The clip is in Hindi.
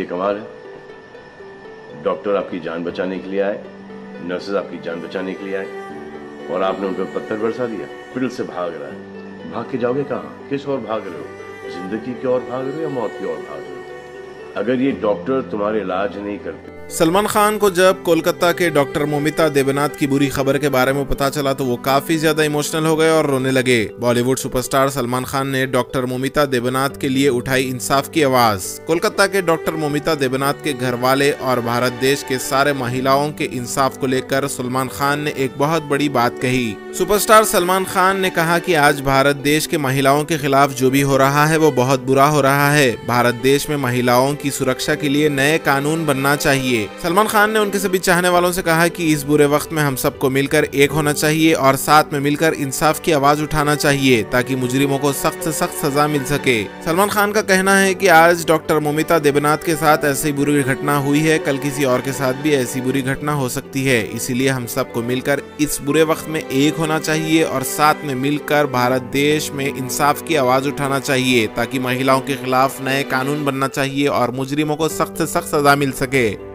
ये कमाल है। डॉक्टर आपकी जान बचाने के लिए आए नर्सेज आपकी जान बचाने के लिए आए, और आपने उन पर पत्थर बरसा दिया, फिर से भाग रहा है। भाग के जाओगे कहाँ? किस और भाग रहे हो? ज़िंदगी की ओर भाग रहे हो या मौत की ओर भाग रहे हो? अगर ये डॉक्टर तुम्हारे इलाज नहीं करते सलमान खान को जब कोलकाता के डॉक्टर मोमिता देवनाथ की बुरी खबर के बारे में पता चला तो वो काफ़ी ज़्यादा इमोशनल हो गए और रोने लगे। बॉलीवुड सुपरस्टार सलमान खान ने डॉक्टर मोमिता देवनाथ के लिए उठाई इंसाफ की आवाज़। कोलकाता के डॉक्टर मोमिता देवनाथ के घर वाले और भारत देश के सारे महिलाओं के इंसाफ को लेकर सलमान खान ने एक बहुत बड़ी बात कही। सुपरस्टार सलमान खान ने कहा की आज भारत देश के महिलाओं के खिलाफ जो भी हो रहा है, वो बहुत बुरा हो रहा है। भारत देश में महिलाओं की सुरक्षा के लिए नए कानून बनना चाहिए सलमान खान ने उनके सभी चाहने वालों से कहा कि इस बुरे वक्त में हम सबको मिलकर एक होना चाहिए और साथ में मिलकर इंसाफ की आवाज़ उठाना चाहिए ताकि मुजरिमों को सख्त से सख्त सजा मिल सके। सलमान खान का कहना है कि आज डॉक्टर मोमिता देवनाथ के साथ ऐसी बुरी घटना हुई है, कल किसी और के साथ भी ऐसी बुरी घटना हो सकती है। इसीलिए हम सबको मिलकर इस बुरे वक्त में एक होना चाहिए और साथ में मिलकर भारत देश में इंसाफ की आवाज़ उठाना चाहिए ताकि महिलाओं के खिलाफ नए कानून बनना चाहिए और मुजरिमों को सख्त से सख्त सजा मिल सके।